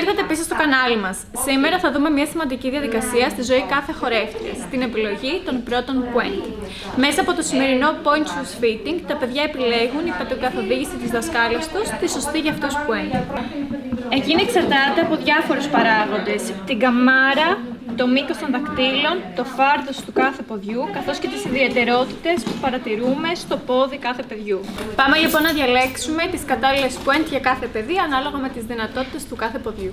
ήρθατε πίσω στο κανάλι μας. Σήμερα θα δούμε μια σημαντική διαδικασία στη ζωή κάθε χορεύτρια, την επιλογή των πρώτων point. Μέσα από το σημερινό point shoes fitting, τα παιδιά επιλέγουν υπό την καθοδήγηση της δασκάλας τους τη σωστή για αυτούς point. Εκείνη εξαρτάται από διάφορους παράγοντες. Την καμάρα, το μήκος των δακτύλων, το φάρδος του κάθε ποδιού, καθώς και τις ιδιαιτερότητες που παρατηρούμε στο πόδι κάθε παιδιού. Πάμε λοιπόν να διαλέξουμε τις κατάλληλες point για κάθε παιδί ανάλογα με τις δυνατότητες του κάθε ποδιού.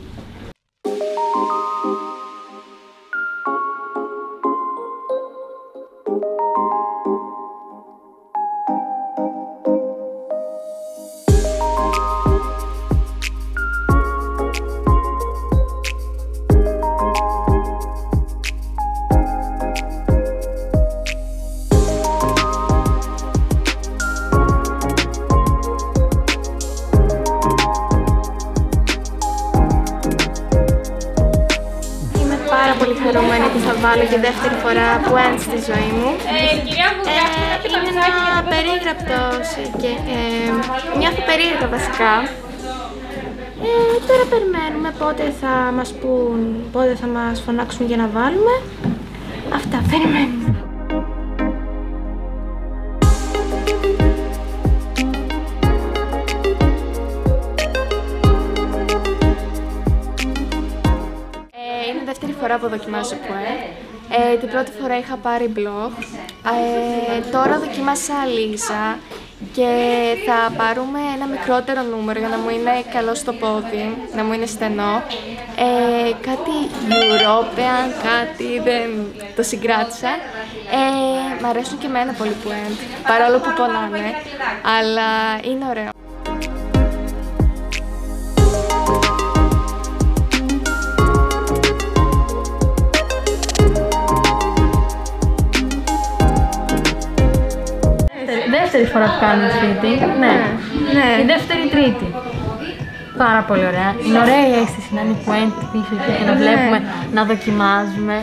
Πολύ χαρούμενη που θα βάλω και δεύτερη φορά που end στη ζωή μου. Ε, είναι ένα περίγραπτο και ε, νιώθω περίεργα βασικά. Ε, τώρα περιμένουμε πότε θα μας πούν, πότε θα μας φωνάξουν για να βάλουμε. Αυτά, περιμένουμε. Φορά που δοκιμάζω ΠΟΕ. Ε, την πρώτη φορά είχα πάρει blog. Ε, τώρα δοκιμάσα Λίζα και θα πάρουμε ένα μικρότερο νούμερο για να μου είναι καλό στο πόδι, να μου είναι στενό. Ε, κάτι European, κάτι δεν το συγκράτησα. Ε, μ' αρέσουν και εμένα πολύ Puent, παρόλο που πονάνε, αλλά είναι ωραίο. Δεύτερη φορά που κάνουμε fitting. Ναι. Ναι. Η δεύτερη ή τρίτη. Πάρα πολύ ωραία. Είναι ωραία η αίσθηση να είναι point πίσω και να βλέπουμε να δοκιμάζουμε.